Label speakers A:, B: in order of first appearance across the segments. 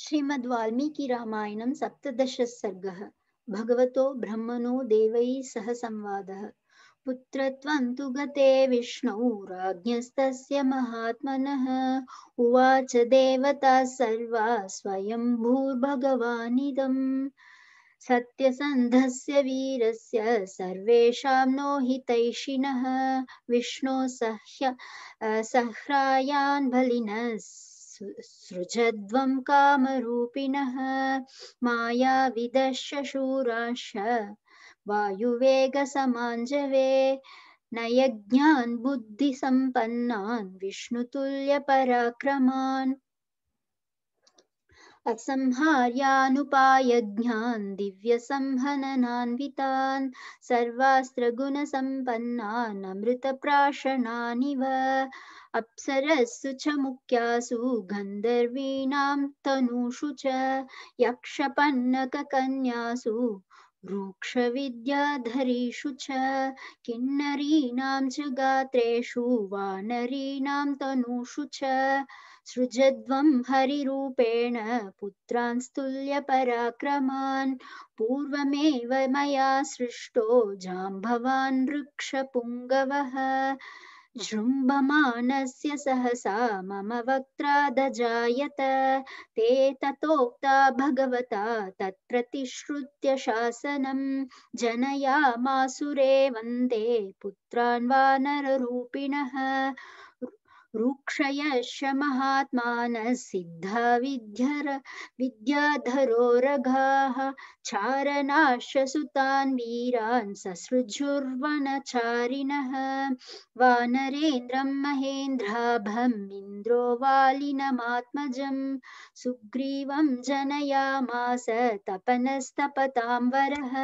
A: श्रीमद्वाल्मीकिरामायणं सप्तदशः सर्गः भगवतो ब्रह्मणो देवैः सह संवादः पुत्रत्वं तु गते विष्णौ, राज्ञस्तस्य महात्मनः। उवाच देवता सर्वा स्वयंभूर्भगवानिदम् सत्यसन्धस्य वीरस्य सर्वेषां नो हितैषिणः विष्णो सह्य सह्रायान् बलिनः सृजध्वं कामरूपिणः मायाविदश्च शूराश्च वायुवेगसमाञ्जवे नयज्ञान् बुद्धिसम्पन्नान् विष्णुतुल्यपराक्रमान्। असंहार्यानुपायज्ञान् दिव्यसंहननान्वितान् सर्वास्त्रगुणसम्पन्नान् अमृतप्राशनानिव। अप्सरस्सु च मुख्यासु गन्धर्वीणां तनूषु च यक्षपन्नककन्यासु वृक्षविद्याधरीषु च किन्नरीणां च गात्रेषु वानरीणां तनूषु च सृजध्वं हरिरूपेण पुत्रांस्तुल्यपराक्रमान् पूर्वमेव मया सृष्टो जाम्भवान् वृक्षपुङ्गवः जृम्भमाणस्य सहसा मम वक्त्रादजायत ते ततोक्ता भगवता तत्प्रतिश्रुत्य शासनं जनयामासुरे वंदे पुत्रान् वानररूपिणः रुक्षयश्च महात्मानः सिद्धा विद्यर विद्याधरोरघाः चारणाश्च सुतान् वीरान् ससृजुर्वनचारिणः वानरेन्द्रं महेन्द्राभम् इन्द्रो वालिनमात्मजं सुग्रीवं जनयामास तपनस्तपतां वरः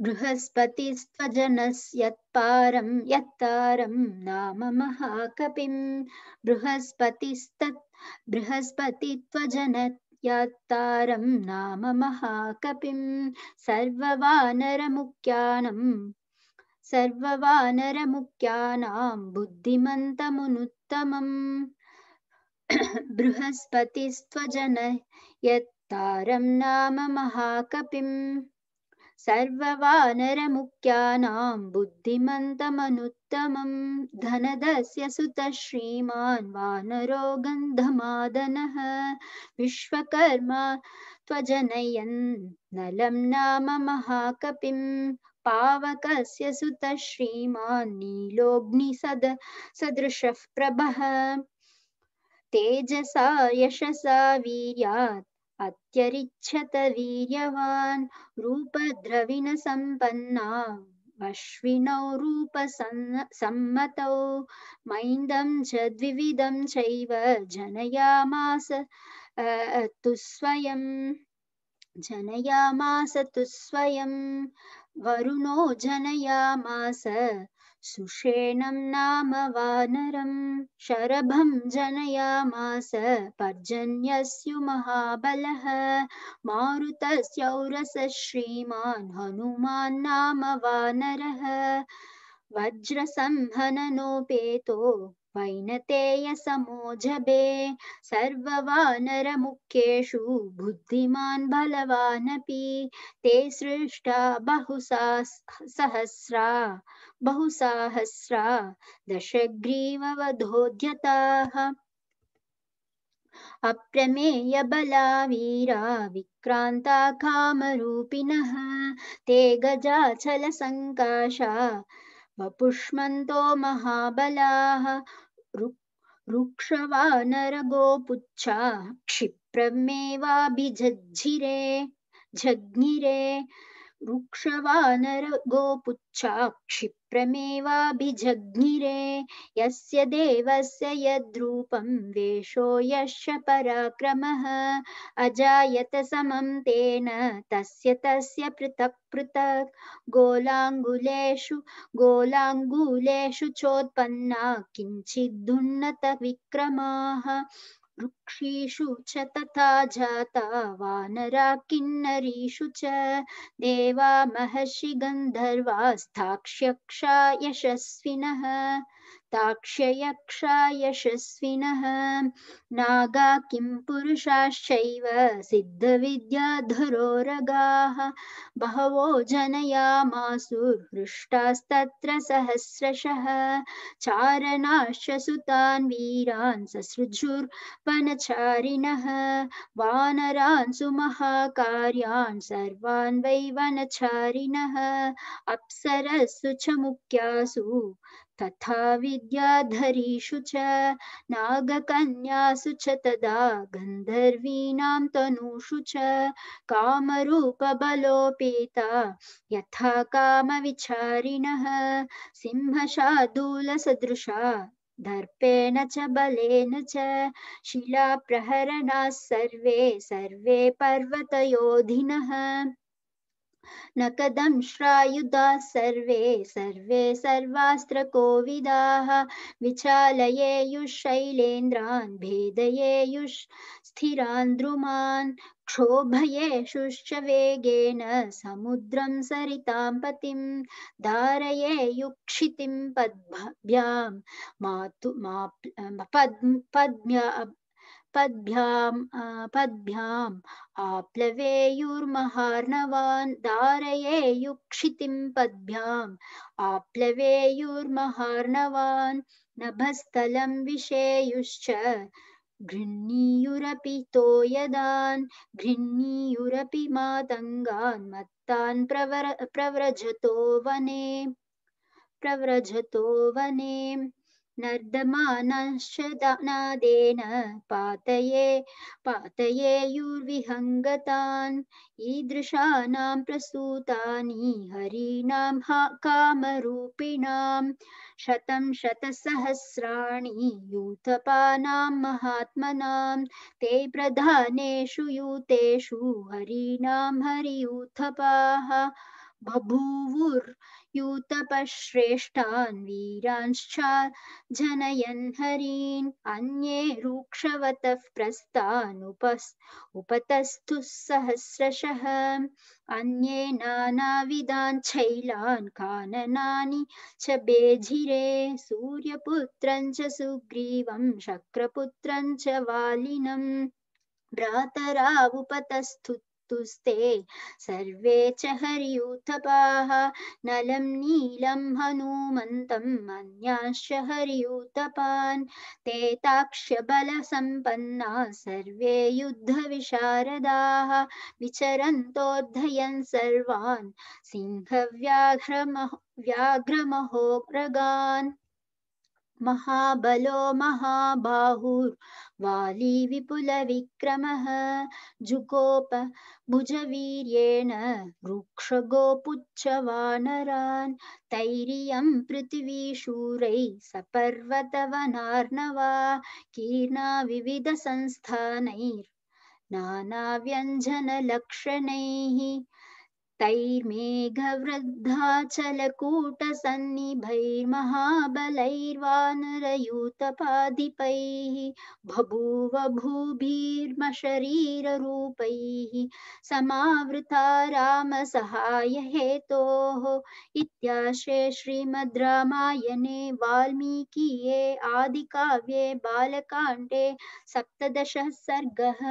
A: बृहस्पतिस्त्वजनस्यत्पारं यत्तारं नाम महाकपिं। बृहस्पतिस्तत् बृहस्पतित्वजन यात्तारं नाम महाकपिं। सर्ववानरमुख्यानं सर्ववानरमुख्यानां बुद्धिमन्तमुनुत्तमम्। बृहस्पतिस्त्वजन यत्तारं नाम महाकपिम् सर्ववानरमुख्यानां बुद्धिमन्तमनुत्तमं धनदस्य सुतः श्रीमान् वानरो गन्धमादनः विश्वकर्मा त्वजनयन् नलं नाम महाकपिं पावकस्य सुतः श्रीमान् नीलोऽग्निसद सदृशः प्रभः। तेजसा, यशसा, वीर्यात् अत्यरिच्छत वीर्यवान् रूपद्रविणसम्पन्ना, अश्विनौ रूपसम्मतौ मैन्दं च द्विविधं चैव, जनयामास तु स्वयं, जनयामास तु स्वयं, वरुणो जनयामास। सुषेणं नाम वानरं शरभं जनयामास पर्जन्यस्यु महाबलः मारुतस्यौरसः श्रीमान् हनुमान् नाम वानरः वज्रसंहननोपेतो वैनतेयसमोजबे सर्ववानरमुख्येषु बुद्धिमान् बलवानपि ते सृष्टा बहुसा सहस्रा, बहुसाहस्रा, दशग्रीववधोद्यताः। अप्रमेयबला वीरा विक्रान्ता कामरूपिणः। ते गजाचलसङ्काशा वपुष्मन्तो महाबलाः। रुक्षवानरगोपुच्छाः क्षिप्रमेवाभिजज्झिरे जज्ञिरे रुक्षवानरगोपुच्छा क्षिप्रमेवाभिजज्ञिरे यस्य देवस्य यद्रूपं वेषो यश्च पराक्रमः। अजायत समं तेन, तस्य तस्य पृथक् पृथक्। गोलाङ्गुलेषु गोलाङ्गुलेषु चोत्पन्ना किञ्चिदुन्नतविक्रमाः वृक्षीषु च तथा जाता वानरा किन्नरीषु च। देवा महर्षि गन्धर्वास्ताक्ष्यक्षा यशस्विनः। ताक्षयक्षा यशस्विनः नागा किं पुरुषाश्चैव सिद्धविद्याधरोरगाः बहवो जनयामासुहृष्टास्तत्र सहस्रशः। चारणाश्च सुतान् वीरान् ससृजुर्वनचारिणः वानरान् सुमहाकार्यान् सर्वान् वै वनचारिणः। अप्सरस्सु च मुख्यासु तथा विद्याधरीषु च, नागकन्यासु च तदा, गन्धर्वीणां तनूषु च, कामरूपबलोपेता, यथा कामविचारिणः, सिंहशार्दूलसदृशा, दर्पेण च, बलेन च, शिलाप्रहरणाः सर्वे सर्वे पर्वतयोधिनः। नकदं श्रायुधाः सर्वे सर्वे सर्वास्त्रकोविदाः विचालयेयुः भेदयेयुः स्थिरान् द्रुमान् क्षोभयेषुश्च वेगेन समुद्रं सरितां पतिं, धारयेयुक्षितिं पद्भ्यां। मातु मा पद् पद्भ्या पद्भ्यां पद्भ्याम्। आप्लवेयुर्महार्णवान् धारयेयुक्षितिं पद्भ्याम्। आप्लवेयुर्महार्णवान् नभस्थलं विषेयुश्च। गृह्णीयुरपि तोयदान् गृह्णीयुरपि मातङ्गान्। मत्तान् प्रवर, प्रव्रजतो वने प्रव्रजतो वने। नर्दमानश्च नादेन पातये पातयेयुर्विहङ्गतान् ईदृशानां प्रसूतानि, हरीणां हा कामरूपिणां, शतं शतसहस्राणि यूथपानां महात्मनां, ते प्रधानेषु यूतेषु हरीणां हरियूथपाः बभूवुर्यूतपश्रेष्ठान् वीरांश्च जनयन् हरीन्, अन्ये रूक्षवतः प्रस्तानुपस् उपतस्थुः सहस्रशः। अन्ये नानाविधान् छैलान् काननानि च बेझिरे, सूर्यपुत्रं च सुग्रीवं, शक्रपुत्रं च वालिनं भ्रातरावुपतस्थु तुस्ते। सर्वे च हरियूथपाः नलं नीलं हनूमन्तम् अन्याश्च हरियूथपान् ते ताक्ष्यबलसम्पन्नाः सर्वे युद्धविशारदाः, विचरन्तोद्धयन् सर्वान्। सिंहव्याघ्रमहो व्याघ्रमहोग्रगान्। महाबलो महाबाहुर्वाली विपुलविक्रमः जुगोप भुजवीर्येण वृक्षगोपुच्छवानरान् तैरियं पृथिवीशूरैः सपर्वतवनार्णवा कीर्णा विविधसंस्थानैर्नानाव्यञ्जनलक्षणैः तैर्मेघवृद्धाचलकूटसन्निभैर्महाबलैर्वानरयूतपाधिपैः बभूव भूभिर्मशरीररूपैः समावृता रामसहायहेतोः इत्याश्रे श्रीमद् रामायणे वाल्मीकिये आदिकाव्ये बालकाण्डे सप्तदशः सर्गः।